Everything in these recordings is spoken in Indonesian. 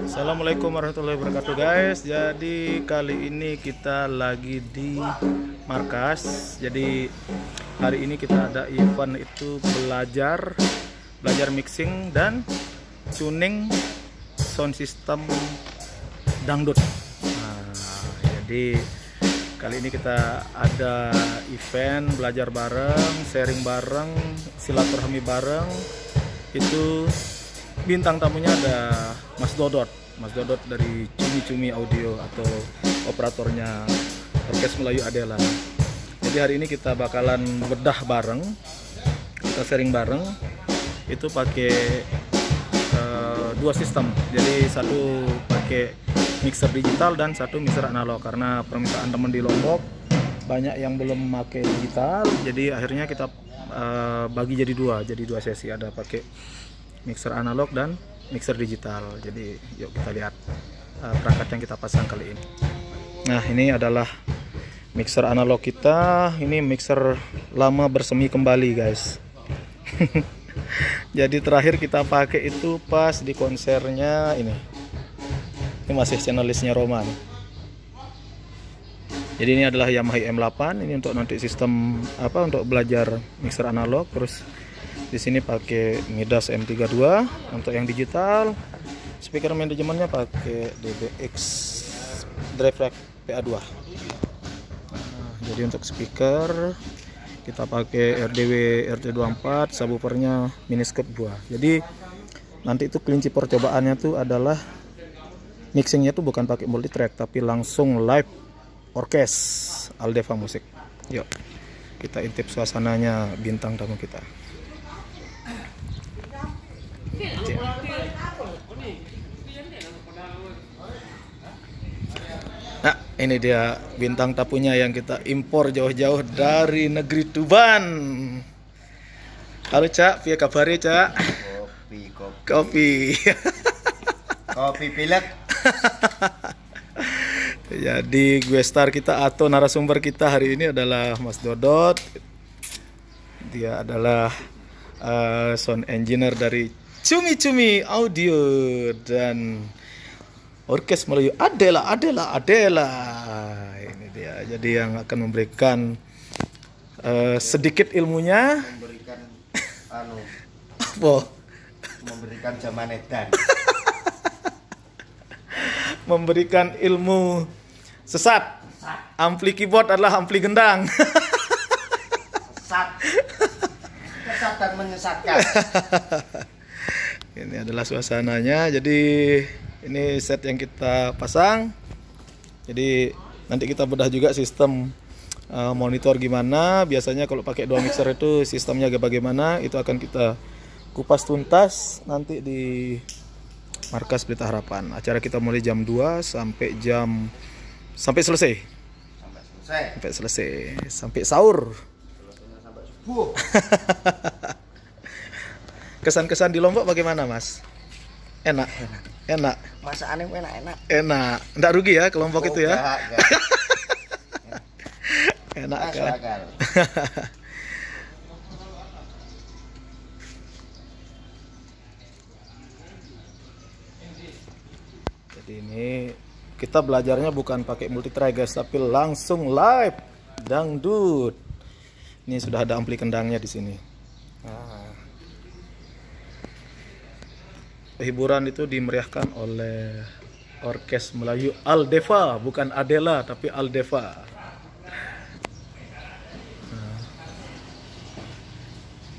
Assalamualaikum warahmatullahi wabarakatuh guys. Jadi kali ini kita lagi di markas. Jadi hari ini kita ada event itu belajar Belajar mixing dan tuning sound system dangdut. Nah, Jadi kali ini kita ada event belajar bareng, sharing bareng, silaturahmi bareng. Itu bintang tamunya ada Mas Dodot. Mas Dodot dari Cumi Cumi Audio atau operatornya Orkes Melayu Adela. Jadi hari ini kita bakalan bedah bareng kita sharing bareng. Itu pakai uh, dua sistem. Jadi satu pakai mixer digital dan satu mixer analog. Karena permintaan teman di Lombok banyak yang belum memakai digital. Jadi akhirnya kita uh, bagi jadi dua. Jadi dua sesi. Ada pakai mixer analog dan mixer digital. Jadi yuk kita lihat uh, perangkat yang kita pasang kali ini. Nah ini adalah mixer analog kita. Ini mixer lama bersemi kembali guys. Jadi terakhir kita pakai itu pas di konsernya ini. Ini masih channel listnya Roman jadi ini adalah Yamaha M8 ini untuk nanti sistem apa untuk belajar mixer analog. Terus di sini pakai Midas M32 untuk yang digital. Speaker manajemennya pakai DBX Drive PA2 nah, jadi untuk speaker kita pakai RDW RT24 subwoofernya miniscope 2 jadi nanti itu kelinci percobaannya tuh adalah mixingnya tuh bukan pakai multi track tapi langsung live orkes Aldeva musik yuk kita intip suasananya bintang tamu kita ini dia bintang tapunya yang kita impor jauh-jauh dari negeri Tuban. Halo Cak, via kabarnya Cak? Kopi, kopi. Kopi. Kopi pilek. Jadi gue star kita atau narasumber kita hari ini adalah Mas Dodot. Dia adalah uh, sound engineer dari Cumi Cumi Audio dan Orkes Melayu Adela Adela Adela. Ini dia. Jadi yang akan memberikan uh, sedikit ilmunya. Memberikan anu, Apa? memberikan zaman edan. Memberikan ilmu sesat. Ampli keyboard adalah ampli gendang. Sesat. Sesat dan menyesatkan. Ini adalah suasananya. Jadi ini set yang kita pasang. Jadi nanti kita bedah juga sistem uh, monitor gimana. Biasanya kalau pakai dua mixer itu sistemnya bagaimana itu akan kita kupas tuntas nanti di markas Pelita Harapan. Acara kita mulai jam 2 sampai jam sampai selesai. Sampai selesai. Sampai selesai. Sampai sahur. Sampai subuh. Kesan-kesan di Lombok bagaimana, Mas? Enak. Enak. Masakannya enak-enak. Enak. Enggak rugi ya ke Lombok itu ya? Enggak, enggak. Enak Masuk kan? akal. Jadi ini kita belajarnya bukan pakai multi track guys, tapi langsung live dangdut. Ini sudah ada ampli kendangnya di sini. Hiburan itu dimeriahkan oleh Orkes Melayu Aldeva, bukan Adela tapi Aldeva. Nah.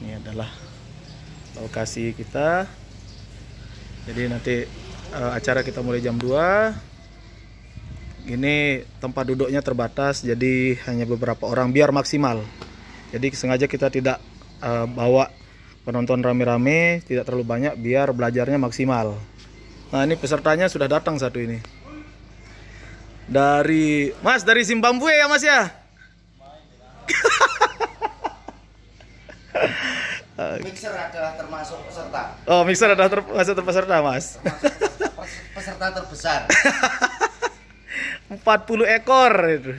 Ini adalah lokasi kita. Jadi nanti eh, acara kita mulai jam 2 ini tempat duduknya terbatas jadi hanya beberapa orang biar maksimal jadi sengaja kita tidak eh, bawa penonton rame-rame tidak terlalu banyak biar belajarnya maksimal nah ini pesertanya sudah datang satu ini dari mas dari Zimbabwe ya mas ya Mixer adalah termasuk peserta. oh mixer ada termasuk peserta mas Termasuk peserta terbesar. 40 ekor itu.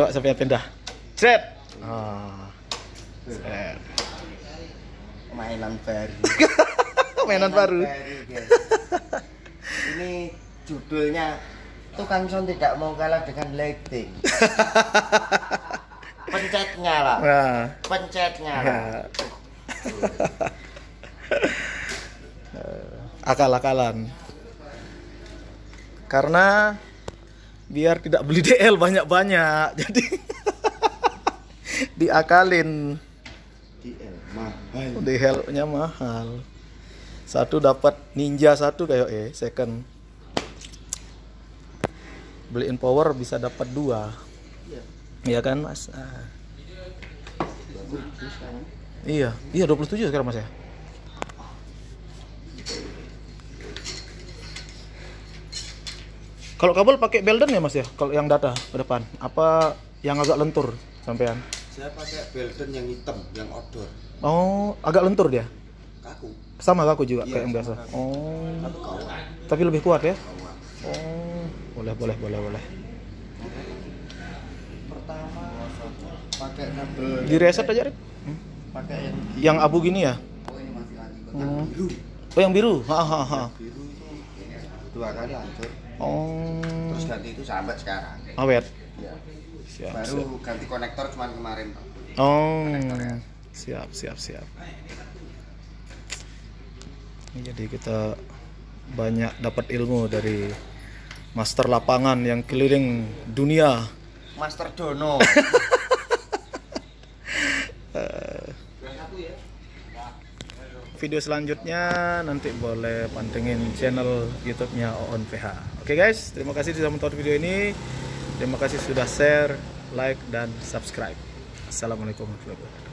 Coba sampai pindah. Set. Ah. Set. Mainan baru. Mainan baru. guys. Ini judulnya Tukang Son tidak mau kalah dengan lighting. Pencetnya lah. Nah. Pencetnya Ya. lah. Akal-akalan. Karena biar tidak beli DL banyak-banyak, jadi diakalin. DL mahal. DL-nya mahal. Satu dapat Ninja satu kayak eh second. Beliin power bisa dapat dua. Iya kan mas? Ah. Iya, iya 27 sekarang mas ya. Kalau kabel pakai Belden ya mas ya? Kalau yang data ke depan, apa yang agak lentur sampean? Saya pakai Belden yang hitam, yang outdoor. Oh, agak lentur dia. Kaku. Sama kaku juga Iya, kayak yang biasa. kaku. Oh, Tapi kau tapi lebih kuat ya? kawan. Oh, boleh boleh boleh boleh. Pertama pakai kabel. Di reset aja, Rit. Hmm? Pakai yang Yang abu gini ya? Oh ini masih kotak Hmm. biru. Oh, yang biru. Ha ha ha. Biru itu dua kali hancur. Oh. Terus ganti itu sampai sekarang. Awet. Ya. Siap, Baru siap. ganti konektor cuman kemarin. Oh. Konektornya. Siap, siap, siap. Ini Jadi kita banyak dapat ilmu dari master lapangan yang keliling dunia. Master Dono. Video selanjutnya nanti boleh pantengin channel YouTube-nya Oon. Oke guys, terima kasih sudah menonton video ini. Terima kasih sudah share, like, dan subscribe. Assalamualaikum warahmatullahi wabarakatuh.